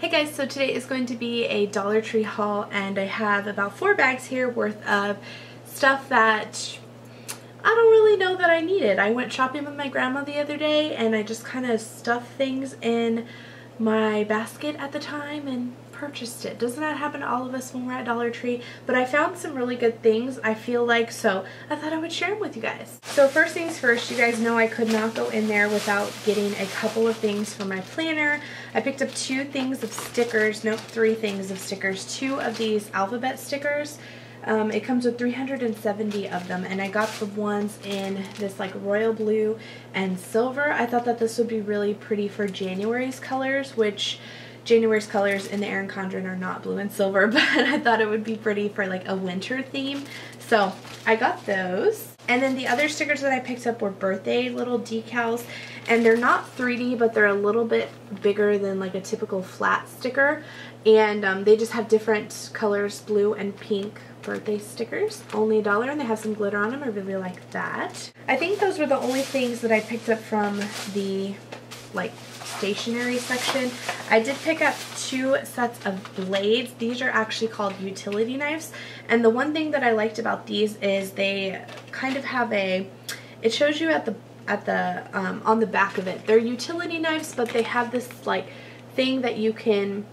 Hey guys, so today is going to be a Dollar Tree haul and I have about four bags here worth of stuff that I don't really know that I needed. I went shopping with my grandma the other day and I just kind of stuffed things in my basket at the time and purchased it. Doesn't that happen to all of us when we're at Dollar Tree? But I found some really good things, I feel like, so I thought I would share them with you guys. So first things first, you guys know I could not go in there without getting a couple of things for my planner. I picked up two things of stickers, nope, three things of stickers, two of these alphabet stickers. Um, it comes with 370 of them and I got the ones in this like royal blue and silver. I thought that this would be really pretty for January's colors, which January's colors in the Erin Condren are not blue and silver, but I thought it would be pretty for like a winter theme. So I got those. And then the other stickers that I picked up were birthday little decals. And they're not 3D, but they're a little bit bigger than like a typical flat sticker. And um, they just have different colors, blue and pink birthday stickers. Only a dollar and they have some glitter on them. I really like that. I think those were the only things that I picked up from the like stationery section. I did pick up two sets of blades. These are actually called utility knives. And the one thing that I liked about these is they kind of have a, it shows you at the, at the, um, on the back of it. They're utility knives, but they have this like thing that you can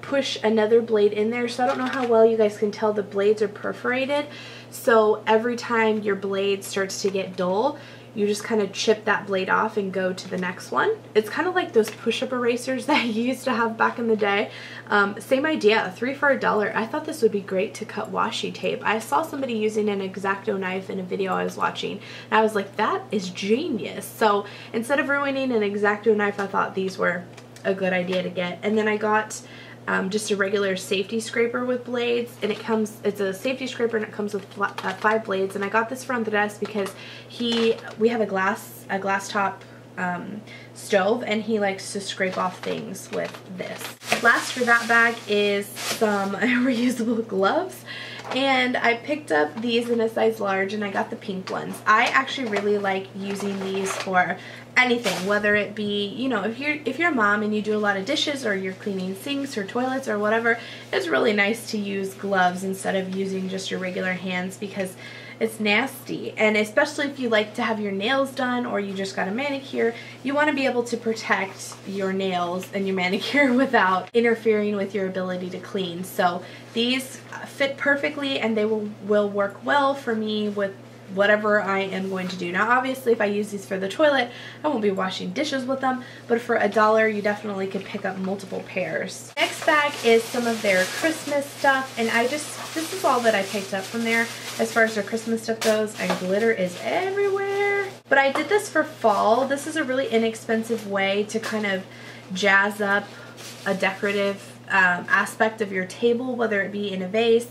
push another blade in there. So I don't know how well you guys can tell the blades are perforated. So every time your blade starts to get dull, you just kind of chip that blade off and go to the next one. It's kind of like those push-up erasers that you used to have back in the day. Um, same idea, three for a dollar. I thought this would be great to cut washi tape. I saw somebody using an X-Acto knife in a video I was watching and I was like, that is genius. So instead of ruining an X-Acto knife, I thought these were a good idea to get. And then I got um, just a regular safety scraper with blades and it comes it's a safety scraper and it comes with uh, five blades and I got this from the desk because he we have a glass a glass top um, stove and he likes to scrape off things with this. Last for that bag is some reusable gloves and I picked up these in a size large and I got the pink ones. I actually really like using these for anything, whether it be, you know, if you're if you're a mom and you do a lot of dishes or you're cleaning sinks or toilets or whatever, it's really nice to use gloves instead of using just your regular hands because it's nasty. And especially if you like to have your nails done or you just got a manicure, you want to be able to protect your nails and your manicure without interfering with your ability to clean. So these fit perfectly and they will, will work well for me with whatever I am going to do. Now obviously if I use these for the toilet, I won't be washing dishes with them, but for a dollar you definitely could pick up multiple pairs. Next bag is some of their Christmas stuff and I just, this is all that I picked up from there as far as their Christmas stuff goes and glitter is everywhere. But I did this for fall. This is a really inexpensive way to kind of jazz up a decorative um, aspect of your table, whether it be in a vase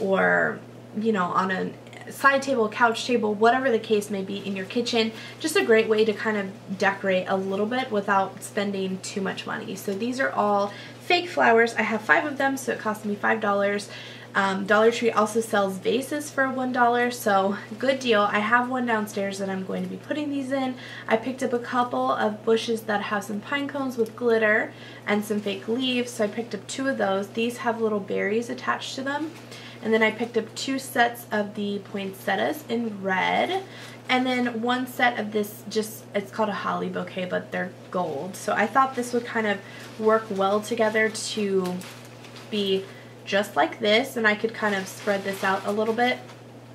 or you know, on an side table, couch table, whatever the case may be in your kitchen. Just a great way to kind of decorate a little bit without spending too much money. So these are all fake flowers. I have five of them, so it cost me $5. Um, Dollar Tree also sells vases for $1, so good deal. I have one downstairs that I'm going to be putting these in. I picked up a couple of bushes that have some pine cones with glitter and some fake leaves, so I picked up two of those. These have little berries attached to them. And then I picked up two sets of the poinsettias in red. And then one set of this just, it's called a holly bouquet, but they're gold. So I thought this would kind of work well together to be just like this. And I could kind of spread this out a little bit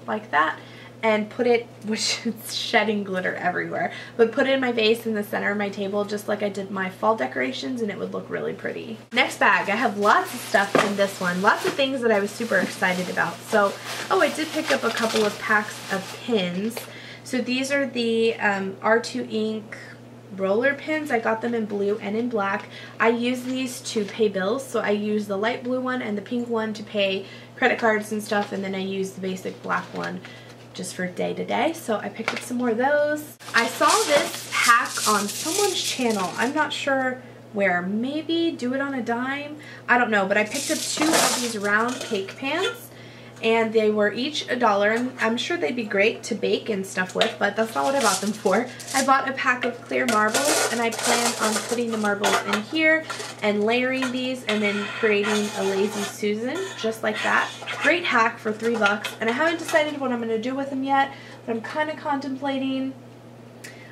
like that and put it, which is shedding glitter everywhere, but put it in my vase in the center of my table just like I did my fall decorations and it would look really pretty. Next bag, I have lots of stuff in this one, lots of things that I was super excited about. So, oh, I did pick up a couple of packs of pins. So these are the um, R2 ink roller pins. I got them in blue and in black. I use these to pay bills. So I use the light blue one and the pink one to pay credit cards and stuff. And then I use the basic black one just for day to day. So I picked up some more of those. I saw this hack on someone's channel. I'm not sure where. Maybe do it on a dime. I don't know, but I picked up two of these round cake pans and they were each a dollar and I'm sure they'd be great to bake and stuff with but that's not what I bought them for. I bought a pack of clear marbles and I plan on putting the marbles in here and layering these and then creating a lazy Susan just like that. Great hack for three bucks and I haven't decided what I'm going to do with them yet but I'm kind of contemplating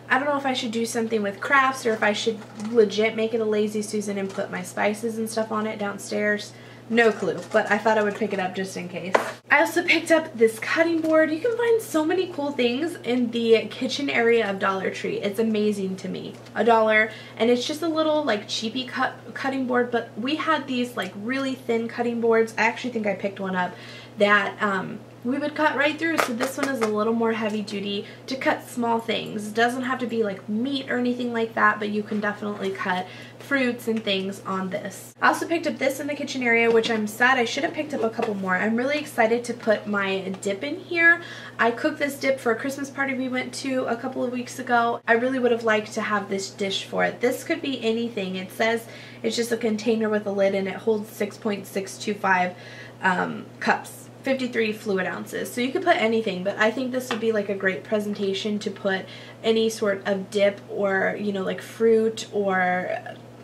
I don't know if I should do something with crafts or if I should legit make it a lazy Susan and put my spices and stuff on it downstairs. No clue, but I thought I would pick it up just in case. I also picked up this cutting board. You can find so many cool things in the kitchen area of Dollar Tree. It's amazing to me. A dollar, and it's just a little like cheapy cut cutting board, but we had these like really thin cutting boards. I actually think I picked one up that um, we would cut right through. So this one is a little more heavy duty to cut small things. It doesn't have to be like meat or anything like that, but you can definitely cut fruits and things on this. I also picked up this in the kitchen area, which I'm sad I should have picked up a couple more. I'm really excited to put my dip in here. I cooked this dip for a Christmas party we went to a couple of weeks ago. I really would have liked to have this dish for it. This could be anything. It says it's just a container with a lid and it holds 6.625 um, cups 53 fluid ounces. So you could put anything, but I think this would be like a great presentation to put any sort of dip or, you know, like fruit or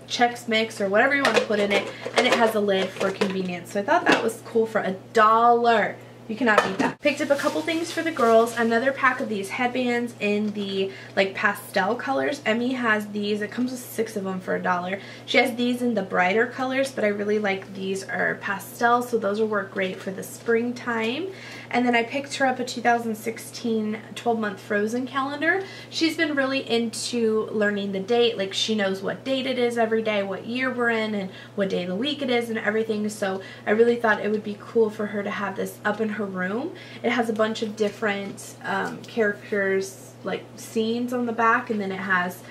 Chex Mix or whatever you want to put in it. And it has a lid for convenience. So I thought that was cool for a dollar. You cannot beat that. Picked up a couple things for the girls. Another pack of these headbands in the like pastel colors. Emmy has these. It comes with six of them for a dollar. She has these in the brighter colors, but I really like these are pastel, so those will work great for the springtime. And then I picked her up a 2016 12 month Frozen calendar. She's been really into learning the date. Like she knows what date it is every day, what year we're in, and what day of the week it is and everything. So I really thought it would be cool for her to have this up in her room. It has a bunch of different um, characters like scenes on the back and then it has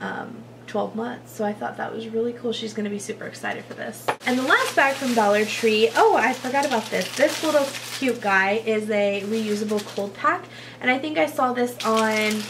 um, 12 months. So I thought that was really cool. She's going to be super excited for this. And the last bag from Dollar Tree, oh, I forgot about this. This little cute guy is a reusable cold pack. And I think I saw this on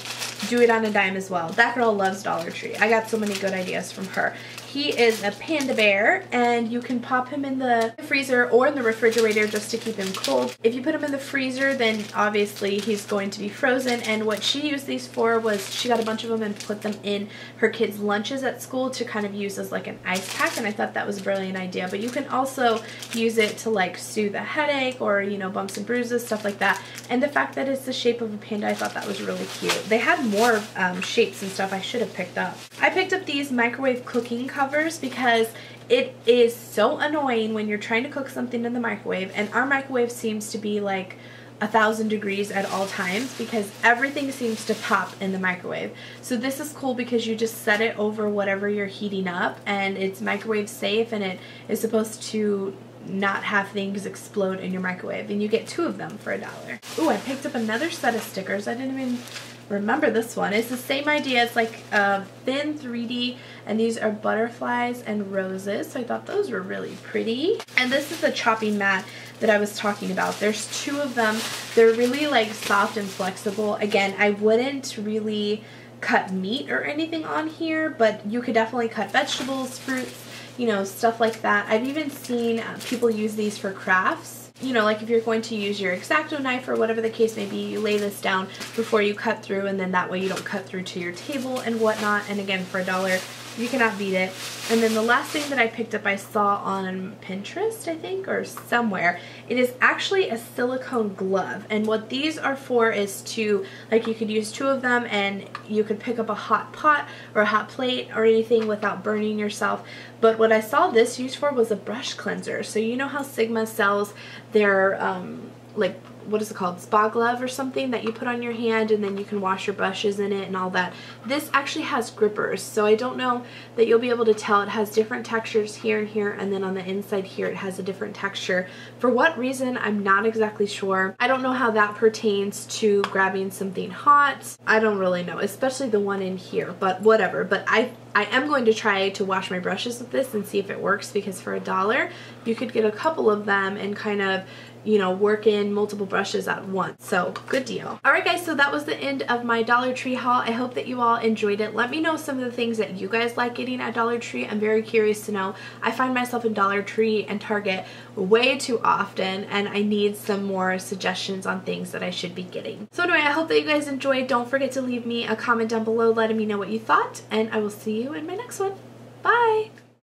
Do It On a Dime as well. That girl loves Dollar Tree. I got so many good ideas from her. He is a panda bear and you can pop him in the freezer or in the refrigerator just to keep him cold. If you put him in the freezer then obviously he's going to be frozen and what she used these for was she got a bunch of them and put them in her kids lunches at school to kind of use as like an ice pack and I thought that was a brilliant idea but you can also use it to like soothe a headache or you know bumps and bruises stuff like that and the fact that it's the shape of a panda I thought that was really cute. They had more um, shapes and stuff I should have picked up. I picked up these microwave cooking covers because it is so annoying when you're trying to cook something in the microwave and our microwave seems to be like a thousand degrees at all times because everything seems to pop in the microwave. So this is cool because you just set it over whatever you're heating up and it's microwave safe and it is supposed to not have things explode in your microwave and you get two of them for a dollar. Ooh, I picked up another set of stickers. I didn't even remember this one. It's the same idea. It's like a thin 3D and these are butterflies and roses. So I thought those were really pretty. And this is the chopping mat that I was talking about. There's two of them. They're really like soft and flexible. Again, I wouldn't really cut meat or anything on here, but you could definitely cut vegetables, fruits, you know, stuff like that. I've even seen uh, people use these for crafts you know, like if you're going to use your X-Acto knife or whatever the case may be, you lay this down before you cut through and then that way you don't cut through to your table and whatnot. And again, for a dollar, you cannot beat it. And then the last thing that I picked up I saw on Pinterest, I think, or somewhere. It is actually a silicone glove. And what these are for is to, like you could use two of them and you could pick up a hot pot or a hot plate or anything without burning yourself. But what I saw this used for was a brush cleanser. So you know how Sigma sells their um, like what is it called? Spa glove or something that you put on your hand and then you can wash your brushes in it and all that. This actually has grippers so I don't know that you'll be able to tell. It has different textures here and here and then on the inside here it has a different texture. For what reason I'm not exactly sure. I don't know how that pertains to grabbing something hot. I don't really know especially the one in here but whatever. But I I am going to try to wash my brushes with this and see if it works because for a dollar you could get a couple of them and kind of you know, work in multiple brushes at once. So good deal. Alright guys, so that was the end of my Dollar Tree haul. I hope that you all enjoyed it. Let me know some of the things that you guys like getting at Dollar Tree. I'm very curious to know. I find myself in Dollar Tree and Target way too often and I need some more suggestions on things that I should be getting. So anyway, I hope that you guys enjoyed. Don't forget to leave me a comment down below letting me know what you thought and I will see you in my next one. Bye!